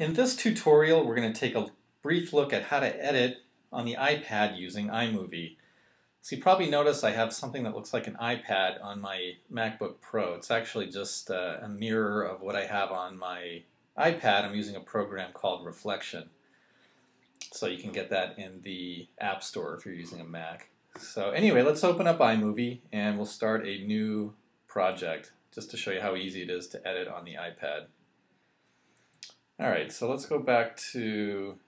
In this tutorial, we're going to take a brief look at how to edit on the iPad using iMovie. So you probably notice I have something that looks like an iPad on my MacBook Pro. It's actually just uh, a mirror of what I have on my iPad. I'm using a program called Reflection. So you can get that in the App Store if you're using a Mac. So anyway, let's open up iMovie and we'll start a new project just to show you how easy it is to edit on the iPad. All right, so let's go back to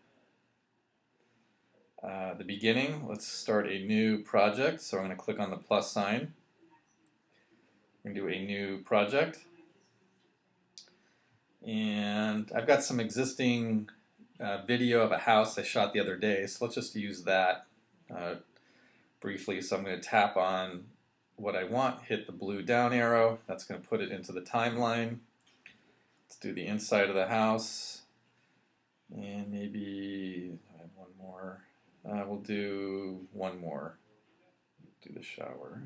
uh, the beginning. Let's start a new project. So I'm going to click on the plus sign. I'm going to do a new project. And I've got some existing uh, video of a house I shot the other day, so let's just use that uh, briefly. So I'm going to tap on what I want, hit the blue down arrow. That's going to put it into the timeline. Let's do the inside of the house. And maybe one more. Uh, we'll do one more. Do the shower.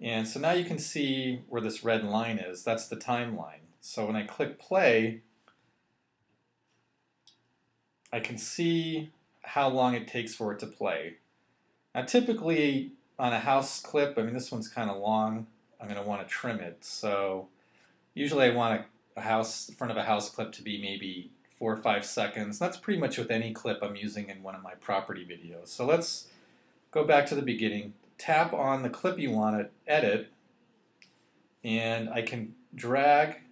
And so now you can see where this red line is. That's the timeline. So when I click play, I can see how long it takes for it to play. Now typically on a house clip, I mean this one's kind of long, I'm going to want to trim it. So Usually I want a, a house, front of a house clip to be maybe four or five seconds. That's pretty much with any clip I'm using in one of my property videos. So let's go back to the beginning, tap on the clip you want to edit, and I can drag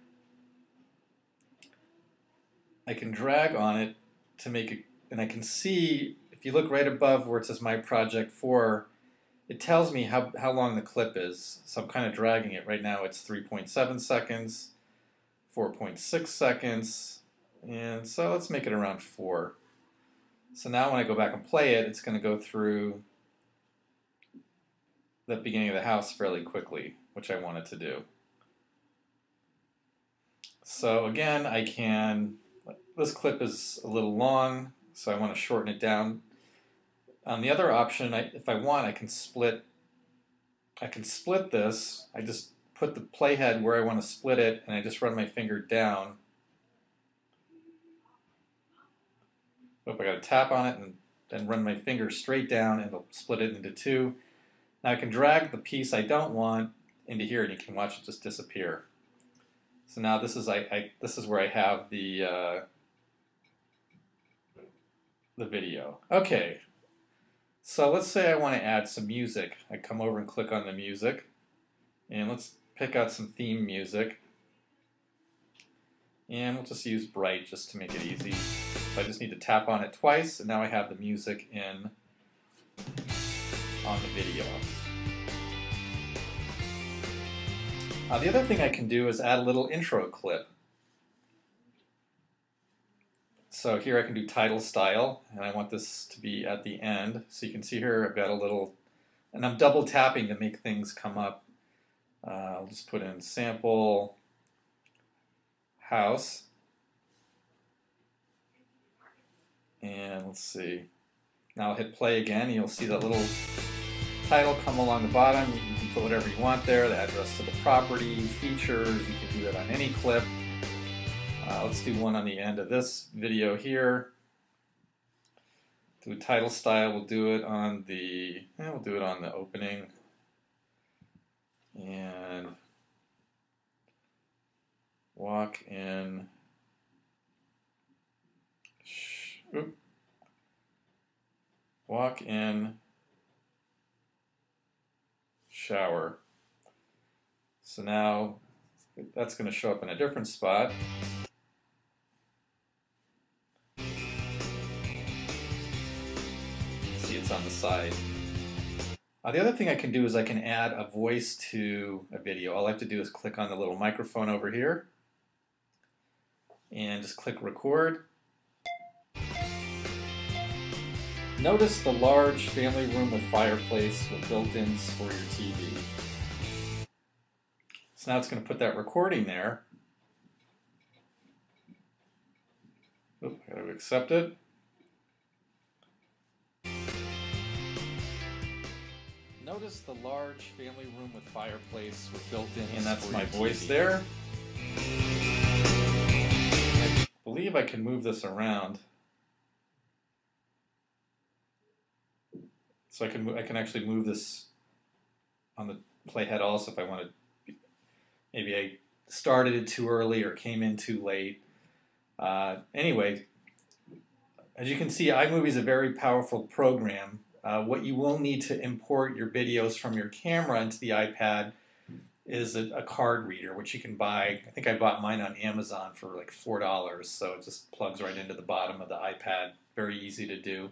I can drag on it to make it, and I can see, if you look right above where it says My Project 4, it tells me how, how long the clip is. So I'm kind of dragging it. Right now it's 3.7 seconds, 4.6 seconds, and so let's make it around 4. So now when I go back and play it, it's going to go through the beginning of the house fairly quickly, which I wanted to do. So again, I can, this clip is a little long, so I want to shorten it down on the other option, I, if I want, I can split. I can split this. I just put the playhead where I want to split it, and I just run my finger down. Oh, I got to tap on it and then run my finger straight down, and it'll split it into two. Now I can drag the piece I don't want into here, and you can watch it just disappear. So now this is I, I this is where I have the uh, the video. Okay, so let's say I want to add some music. I come over and click on the music. And let's pick out some theme music. And we'll just use Bright just to make it easy. So I just need to tap on it twice, and now I have the music in on the video. Uh, the other thing I can do is add a little intro clip. So here I can do title style, and I want this to be at the end. So you can see here I've got a little, and I'm double tapping to make things come up. Uh, I'll just put in sample house. And let's see. Now I'll hit play again. and You'll see that little title come along the bottom. You can put whatever you want there, the address to the property, features. You can do that on any clip. Uh, let's do one on the end of this video here. Do title style, we'll do it on the, eh, we'll do it on the opening. And walk in, oop, walk in shower. So now that's going to show up in a different spot. On the side. Uh, the other thing I can do is I can add a voice to a video. All I have to do is click on the little microphone over here and just click record. Notice the large family room with fireplace with built-ins for your TV. So now it's going to put that recording there. Oop, I got to accept it. Notice the large family room with fireplace with built-in, and that's my voice there. believe I can move this around. So I can I can actually move this on the playhead also if I want to. Maybe I started it too early or came in too late. Uh, anyway, as you can see, iMovie is a very powerful program. Uh, what you will need to import your videos from your camera into the iPad is a, a, card reader, which you can buy. I think I bought mine on Amazon for like $4, so it just plugs right into the bottom of the iPad. Very easy to do.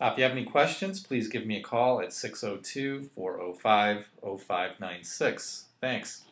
Uh, if you have any questions, please give me a call at 602 405 0596. Thanks.